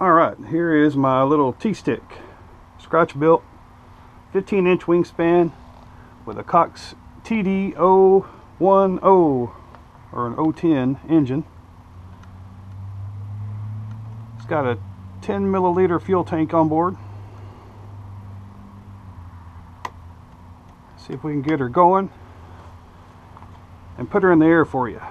Alright, here is my little Tee Stik. Scratch built 15 inch wingspan with a Cox TD010 or an 010 engine. It's got a 10 milliliter fuel tank on board. See if we can get her going and put her in the air for you.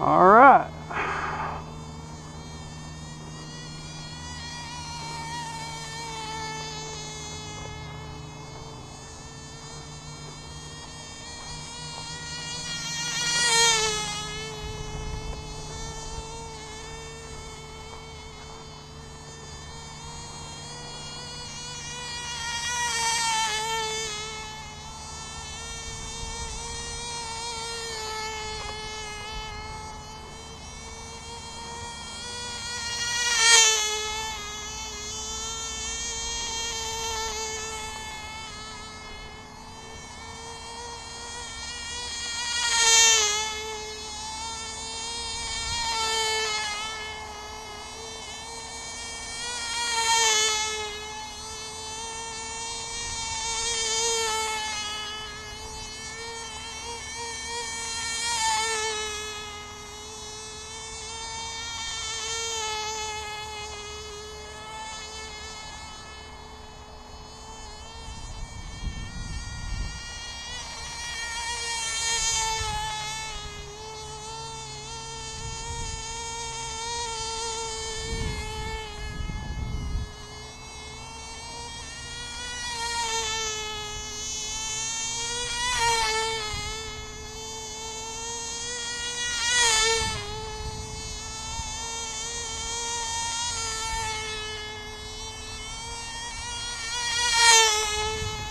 All right.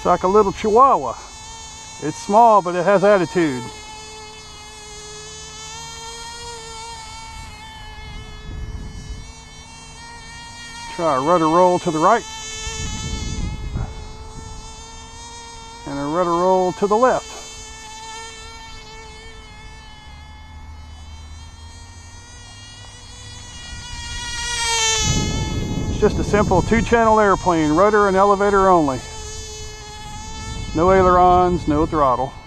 It's like a little chihuahua. It's small, but it has attitude. Try a rudder roll to the right. And a rudder roll to the left. It's just a simple two-channel airplane, rudder and elevator only. No ailerons, no throttle.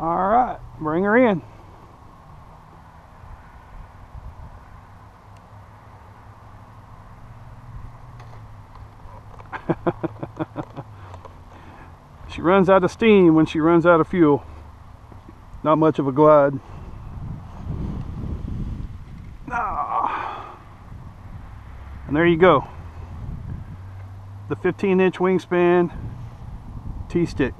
All right, bring her in. she runs out of steam when she runs out of fuel. Not much of a glide. Ah. And there you go. The 15 inch wingspan Tee Stik.